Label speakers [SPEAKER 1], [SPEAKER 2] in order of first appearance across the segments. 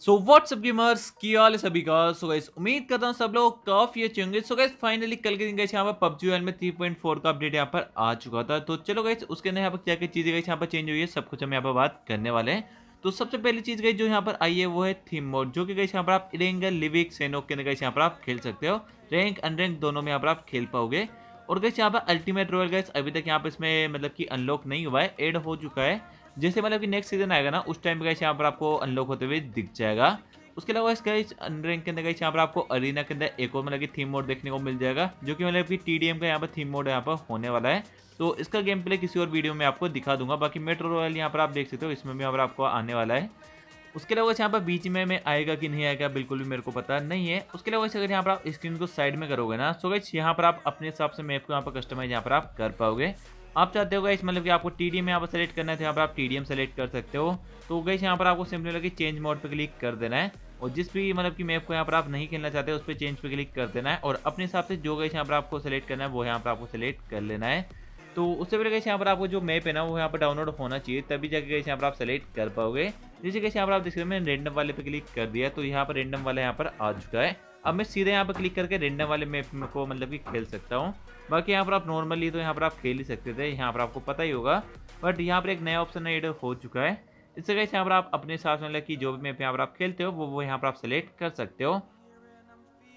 [SPEAKER 1] So what's up gamers की हाल है सभी का सो गाइस उम्मीद करता हूँ सब लोग काफ़ी अच्छे होंगे सो गाइस फाइनली कल के दिन गाइस यहाँ पर पबजी में 3.4 का अपडेट यहाँ पर आ चुका था तो चलो गाइस उसके अंदर यहाँ पर क्या क्या चीज़ें गाइस यहाँ पर चेंज हुई है सब कुछ हम यहाँ पर बात करने वाले हैं तो सबसे पहली चीज़ गई जो यहाँ पर आई है वो है थीम मोड जो कि गई यहाँ पर आप इरेंगल लिविक सेनोक के अंदर गई यहाँ पर आप खेल सकते हो रैंक अनरैंक दोनों में यहाँ पर आप खेल पाओगे और गैस यहाँ पर अल्टीमेट रॉयल गैस अभी तक यहाँ पर इसमें मतलब कि अनलॉक नहीं हुआ है एड हो चुका है जैसे मतलब कि नेक्स्ट सीज़न आएगा ना उस टाइम पे गैस यहाँ पर आपको अनलॉक होते हुए दिख जाएगा उसके अलावा इस अनरैंक के अंदर गाइस यहाँ पर आपको अरीना के अंदर एक और मतलब कि थीम मोड देखने को मिल जाएगा जो कि मतलब कि टीडीएम का यहाँ पर थीम मोड यहाँ पर होने वाला है तो इसका गेम प्ले किसी और वीडियो में आपको दिखा दूँगा बाकी मेट्रो रॉयल यहाँ पर आप देख सकते हो इसमें भी यहाँ पर आपको आने वाला है उसके अलावा यहाँ पर बीच में में आएगा कि नहीं आएगा बिल्कुल भी मेरे को पता नहीं है उसके अलावा अगर यहाँ पर आप स्क्रीन को साइड में करोगे ना सो गाइस यहाँ पर आप अपने हिसाब से मैप को यहाँ पर कस्टमाइज यहाँ पर आप कर पाओगे आप चाहते हो गाइस मतलब कि आपको टी डी यहाँ पर सेलेक्ट करना है तो यहाँ पर आप टी डी एम सेलेक्ट कर सकते हो तो गाइस यहाँ पर आपको सिंपली लगे चेंज मोड पर क्लिक कर देना है और जिस भी मतलब कि मैप को यहाँ पर आप नहीं खेलना चाहते उस पर चेंज पे क्लिक कर देना है और अपने हिसाब से जो गई यहाँ पर आपको सेलेक्ट करना है वो यहाँ पर आपको सेलेक्ट कर लेना है तो उससे पहले कैसे यहाँ पर आपको जो मैप है ना वो यहाँ पर डाउनलोड होना चाहिए तभी जाके कैसे यहाँ पर आप सेलेक्ट कर पाओगे जैसे कैसे यहाँ पर आप देख सकते मैंने रेंडम वाले पे क्लिक कर दिया तो यहाँ पर रेंडम वाला यहाँ पर आ चुका है अब मैं सीधे यहाँ पर क्लिक करके रेंडम वाले मैप को मतलब कि खेल सकता हूँ बाकी यहाँ पर आप नॉर्मली तो यहाँ पर आप खेल ही सकते थे यहाँ पर आपको पता ही होगा बट यहाँ पर एक नया ऑप्शन एड हो चुका है इससे कैसे यहाँ पर आप अपने साथ मतलब कि जो भी मैप यहाँ पर आप खेलते हो वो वो यहाँ पर आप सेलेक्ट कर सकते हो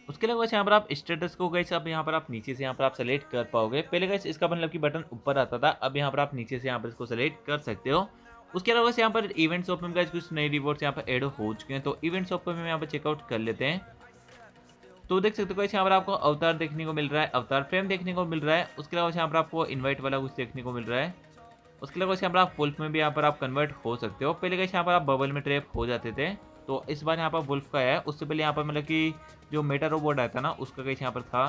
[SPEAKER 1] उसके अलावा यहाँ पर आप स्टेटस को गए अब यहाँ पर आप नीचे से यहाँ पर आप सेलेक्ट कर पाओगे पहले गैस इसका मतलब कि बटन ऊपर आता था अब यहाँ पर आप नीचे से यहाँ पर इसको सेलेक्ट कर सकते हो उसके अलावा यहाँ पर इवेंट शॉप में कुछ नए रिवॉर्ड्स यहाँ पर एड हो चुके हैं तो इवेंट शॉप में यहाँ पर चेकआउट कर लेते हैं तो देख सकते हो यहाँ पर आपको अवतार देखने को मिल रहा है अवतार फ्रेम देखने को मिल रहा है उसके अलावा यहाँ पर आपको इन्वाइट वाला कुछ देखने को मिल रहा है उसके अलावा यहाँ पर आप वुल्फ में भी यहाँ पर आप कन्वर्ट हो सकते हो पहले कैसे यहाँ पर आप बबल में ट्रैप हो जाते थे तो इस बार यहाँ पर वुल्फ का है उससे पहले यहाँ पर मतलब कि जो मेटा रोबोट आया था ना उसका कैसे यहाँ पर था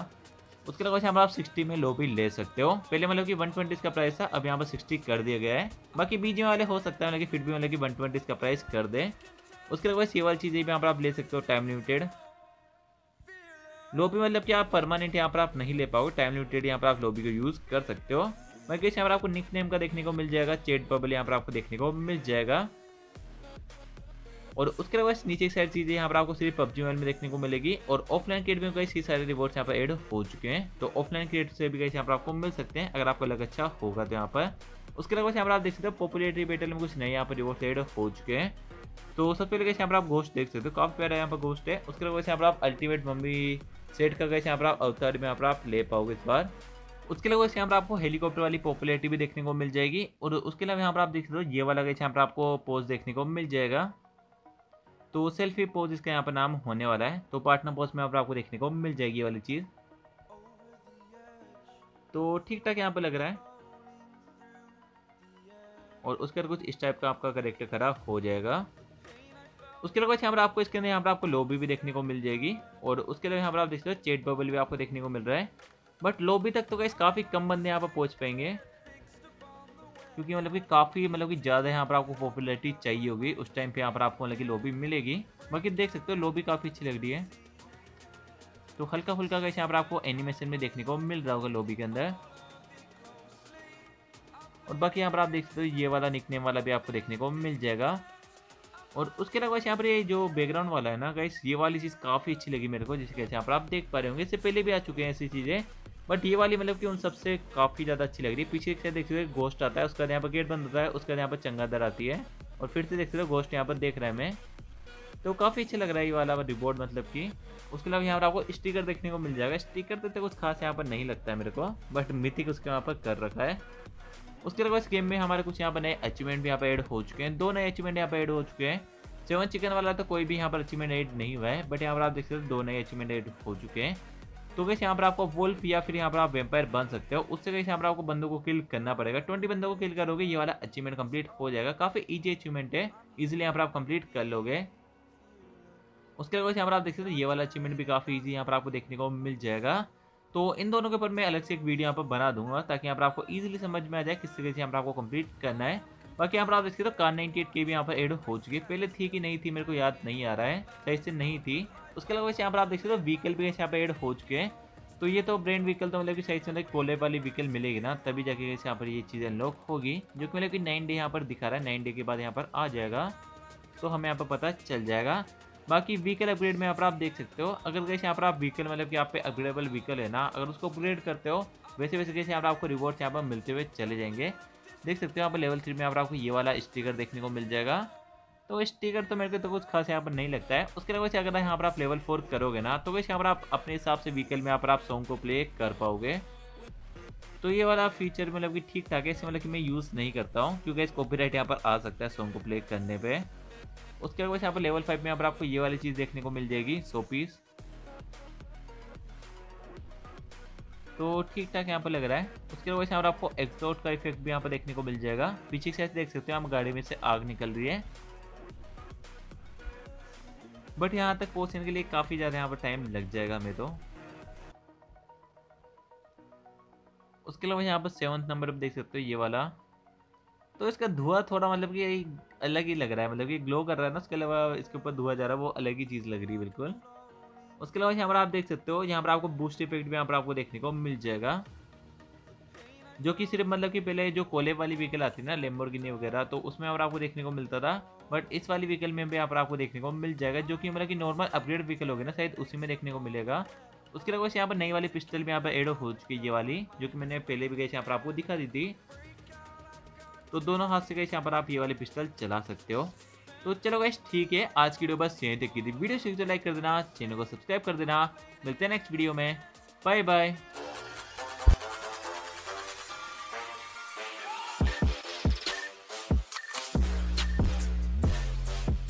[SPEAKER 1] उसके अलावा यहाँ पर आप 60 में लो भी ले सकते हो पहले मतलब कि 120 का प्राइस था अब यहाँ पर 60 कर दिया गया है बाकी बीजे वाले हो सकता है मतलब कि फिर भी मतलब कि 120 का प्राइस कर दे उसके अलावा ये वाली चीज़ें भी यहाँ पर आप ले सकते हो टाइम लिमिटेड लोबी मतलब कि आप परमानेंट यहाँ पर आप नहीं ले पाओगे टाइम लिमिटेड यहाँ पर आप लोबी को यूज़ कर सकते हो। बाकी यहाँ पर आपको निक नेम का देखने को मिल जाएगा चेट बबल यहाँ पर आपको देखने को मिल जाएगा। और उसके अलावा नीचे की साइड चीज़ें यहाँ पर आपको सिर्फ़ पबजी मोबाइल में देखने को मिलेगी। और ऑफलाइन क्रिएट में कई सारे रिवॉर्ड्स यहाँ पर ऐड हो चुके हैं। तो ऑफलाइन क्रिएट से भी कहीं यहाँ पर आपको मिल सकते हैं, अगर आपको लग अच्छा होगा तो यहाँ पर। उसके अलावा यहाँ पर आप देख सकते हो पॉपुलरिटी बेटल में कुछ नए यहाँ पर रिवॉर्ड्स ऐड हो चुके हैं। तो सबसे पहले कैसे यहाँ पर आप घोस्ट देख सकते हो काफ़ी प्यारा यहाँ पर घोस्ट है उसके अलावा यहाँ पर आप अल्टीमेट मम्मी सेट का कैसे यहाँ पर आप अवतार में यहाँ पर आप ले पाओगे इस बार उसके अलावा यहाँ पर आपको हेलीकॉप्टर वाली पॉपुलरिटी भी देखने को मिल जाएगी और उसके अलावा यहाँ पर आप देख सकते हो ये वाला कैसे यहाँ पर आपको पोज देखने को मिल जाएगा तो सेल्फी पोज इसका यहाँ पर नाम होने वाला है तो पार्टनर पोज में यहाँ पर आपको देखने को मिल जाएगी वाली चीज़ तो ठीक ठाक यहाँ पर लग रहा है और उसके कुछ इस टाइप का आपका करेक्टर खड़ा हो जाएगा उसके अलावा यहाँ पर आपको इसके अंदर यहाँ पर आपको लॉबी भी देखने को मिल जाएगी और उसके अलावा यहाँ पर आप देख सकते हो चेट बबल भी आपको देखने को मिल रहा है। बट लॉबी तक तो गैस काफ़ी कम बंदे यहाँ पर पहुँच पाएँगे। क्योंकि मतलब कि काफ़ी मतलब कि ज़्यादा यहाँ पर आपको पॉपुलरिटी चाहिए होगी। उस टाइम पे यहाँ पर आपको मतलब कि लॉबी मिलेगी। बाकी देख सकते हो लॉबी काफ़ी अच्छी लग रही है। तो हल्का फुल्का कैसे यहाँ पर आपको एनिमेशन में देखने को मिल रहा होगा लॉबी के अंदर। और बाकी यहाँ पर आप देख सकते हो ये वाला निकनेम वाला भी आपको देखने को मिल जाएगा। और उसके अलावा यहाँ पर ये जो बैकग्राउंड वाला है ना गाइस ये वाली चीज़ काफ़ी अच्छी लगी मेरे को जिसके कैसे यहाँ पर आप देख पा रहे होंगे, इससे पहले भी आ चुके हैं ऐसी चीज़ें बट ये वाली मतलब कि उन सबसे काफ़ी ज़्यादा अच्छी लग रही है। पीछे से देखते हुए गोश्त आता है, उसका यहाँ पर गेट बंद होता है, उसका यहाँ पर चंगादर आती है, और फिर से देखते हुए गोश्त यहाँ पर देख रहे हैं मैं। तो काफ़ी अच्छा लग रहा है ये वाला रिबोर्ड मतलब कि। उसके अलावा यहाँ पर आपको स्टिकर देखने को मिल जाएगा। स्टिकर तो कुछ खास यहाँ पर नहीं लगता है मेरे को बट मिथिक उसके यहाँ पर कर रखा है। उसके अलावा इस गेम में हमारे कुछ यहाँ पर नए अचीवमेंट भी यहाँ पर ऐड हो चुके हैं दो नए अचीवमेंट यहाँ पर ऐड हो चुके हैं सेवन चिकन वाला तो कोई भी यहाँ पर अचीवमेंट ऐड नहीं हुआ है बट यहाँ पर आप देख सकते हो दो नए अचीवमेंट ऐड हो चुके हैं तो कैसे यहाँ पर आपको वोल्फ या फिर यहाँ पर आप वेम्पायर बन सकते हो उससे कैसे यहाँ पर आपको बंदों को किल करना पड़ेगा ट्वेंटी बंदों को किल करोगे ये वाला अचीवमेंट कंप्लीट हो जाएगा काफ़ी ईजी अचीवमेंट है इजिली यहाँ पर आप कंप्लीट कर लोगे उसके अलावा यहाँ पर आप देख सकते हो ये वाला अचीवमेंट भी काफ़ी ईजी यहाँ पर आपको देखने को मिल जाएगा तो इन दोनों के ऊपर मैं अलग से एक वीडियो यहाँ पर बना दूँगा ताकि यहाँ पर आपको इजीली समझ में आ जाए किस तरीके से यहाँ पर आपको कंप्लीट करना है बाकी यहाँ पर आप देखते हो कार नाइनटी एट के भी यहाँ पर एड हो चुकी है पहले थी कि नहीं थी मेरे को याद नहीं आ रहा है सही से नहीं थी उसके अलावा वैसे यहाँ पर आप देख सकते हो व्हीकल भी यहाँ पर एड हो चुके हैं तो ये तो ब्रेंड व्हीकल तो मतलब कि सही से मतलब कोले वाली व्हीकल मिलेगी ना तभी जाके यहाँ पर ये चीज़ अनलॉक होगी जो कि मतलब कि नाइन डे यहाँ पर दिखा रहा है नाइन डे के बाद यहाँ पर आ जाएगा तो हमें यहाँ पर पता चल जाएगा बाकी व्हीकल अपग्रेड में यहाँ पर आप देख सकते हो अगर कैसे यहाँ पर आप व्हीकल मतलब कि आप पे अपग्रेडेबल व्हीकल है ना अगर उसको अपग्रेड करते हो वैसे वैसे कैसे यहाँ पर आपको रिवॉर्ड्स यहाँ पर मिलते हुए चले जाएँगे देख सकते हो यहाँ पर लेवल थ्री में यहाँ पर आपको ये वाला स्टिकर देखने को मिल जाएगा तो स्टिकर तो मेरे को तो कुछ खास यहाँ पर नहीं लगता है उसके अलावा वैसे अगर यहाँ पर आप लेवल फोर करोगे ना तो वैसे यहाँ पर आप अपने हिसाब से व्हीकल में यहाँ पर आप सॉन्ग को प्ले कर पाओगे तो ये वाला फीचर मतलब कि ठीक ठाक है इसे मतलब कि मैं यूज़ नहीं करता हूँ क्योंकि इस कॉपीराइट यहाँ पर आ सकता है सॉन्ग को प्ले करने पे उसके अलावा यहाँ पर लेवल फाइव में यहाँ पर आपको ये वाली चीज़ देखने को मिल जाएगी सो पीस तो ठीक ठाक यहाँ पर लग रहा है। उसके अलावा यहाँ पर आपको एक्सोट का इफ़ेक्ट भी यहाँ पर देखने को मिल जाएगा। पीछे से देख सकते हो हम गाड़ी में से आग निकल रही है। बट यहाँ तक पहुँचने के लिए काफ़ी ज़्यादा यहाँ पर टाइम लग जाएगा हमें तो। उसके अलावा यहाँ पर सेवन्थ नंबर पर देख सकते हो, ये वाला। तो इसका धुआँ थोड़ा मतलब कि अलग ही लग रहा है मतलब कि ग्लो कर रहा है ना, उसके अलावा इसके ऊपर धुआँ जा रहा है, वो अलग ही चीज़ लग रही है, बिल्कुल। उसके अलावा यहाँ पर आप देख सकते हो, यहाँ पर आपको बूस्ट इफ़ेक्ट भी यहाँ पर आपको देखने को मिल जाएगा। जो कि सिर्फ़ मतलब कि पहले जो कोले वाली व्हीकल आती ना लेम्बोर्गिनी वगैरह तो उसमें और आपको देखने को मिलता था बट इस वाली व्हीकल में भी यहाँ पर आपको देखने को मिल जाएगा, जो कि मतलब कि नॉर्मल अपग्रेड व्हीकल होगी ना, शायद उसी में देखने को मिलेगा। उसके अलावा यहाँ पर नई वाली पिस्टल भी यहाँ पर एड हो चुकी है, ये वाली, जो कि मैंने पहले भी गई यहाँ पर आपको दिखा दी थी। तो दोनों हाथ से गए यहाँ पर आप ये वाली पिस्टल चला सकते हो। तो चलो गैस ठीक है, आज की वीडियो बस यहीं तक की थी। वीडियो सीख लाइक कर देना चैनल को सब्सक्राइब कर देना। मिलते हैं नेक्स्ट वीडियो में। Bye bye